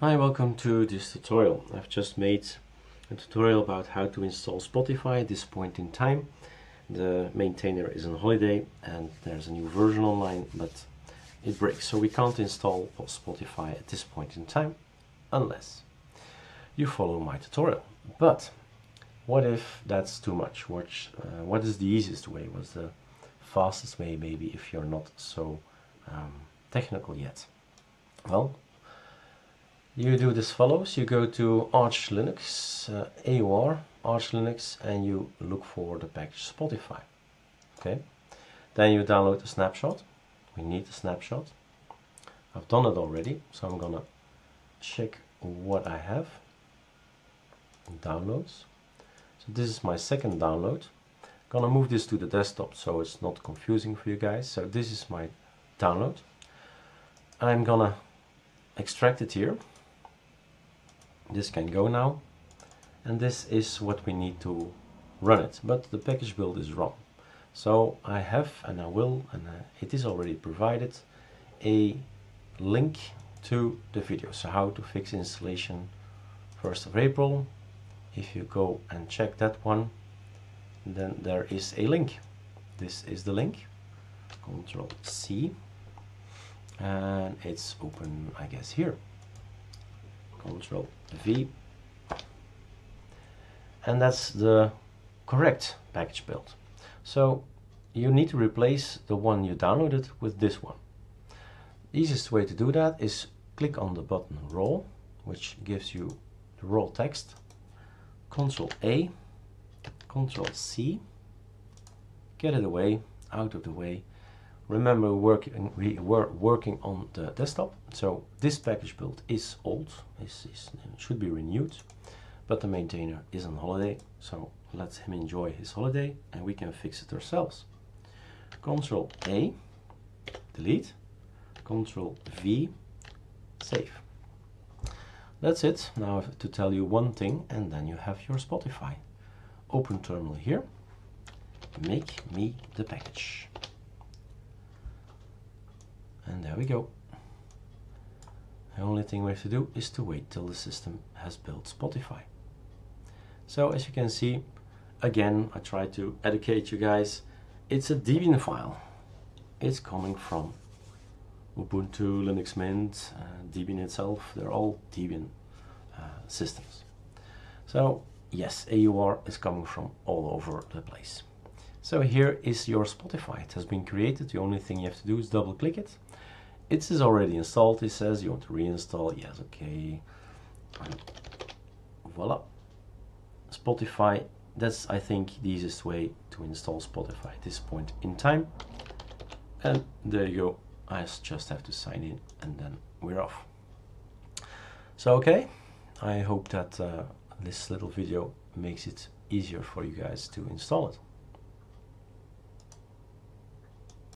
Hi, welcome to this tutorial. I've just made a tutorial about how to install Spotify at this point in time. The maintainer is on holiday and there's a new version online, but it breaks. So we can't install Spotify at this point in time unless you follow my tutorial. But what if that's too much? What, uh, what is the easiest way? What's the fastest way maybe if you're not so um, technical yet? Well, you do this follows. You go to Arch Linux, uh, AUR, Arch Linux, and you look for the package Spotify. Okay. Then you download a snapshot. We need the snapshot. I've done it already, so I'm gonna check what I have. Downloads. So this is my second download. Gonna move this to the desktop so it's not confusing for you guys. So this is my download. I'm gonna extract it here this can go now and this is what we need to run it. But the package build is wrong. So I have and I will and uh, it is already provided a link to the video. So how to fix installation 1st of April. If you go and check that one then there is a link. This is the link. Control C. And it's open I guess here control V. And that's the correct package build. So you need to replace the one you downloaded with this one. The easiest way to do that is click on the button roll which gives you the raw text. Control A control C. Get it away out of the way Remember, working, we were working on the desktop, so this package build is old, is, is, should be renewed, but the maintainer is on holiday, so let him enjoy his holiday and we can fix it ourselves. Control A, delete, Control V, save. That's it. Now I have to tell you one thing and then you have your Spotify. Open terminal here, make me the package. And there we go. The only thing we have to do is to wait till the system has built Spotify. So as you can see, again, I try to educate you guys. It's a Debian file. It's coming from Ubuntu, Linux Mint, uh, Debian itself. They're all Debian uh, systems. So yes, AUR is coming from all over the place. So here is your Spotify. It has been created. The only thing you have to do is double click it it is already installed, it says. You want to reinstall, yes, okay. voila. Spotify, that's, I think, the easiest way to install Spotify at this point in time. And there you go. I just have to sign in and then we're off. So, okay, I hope that uh, this little video makes it easier for you guys to install it.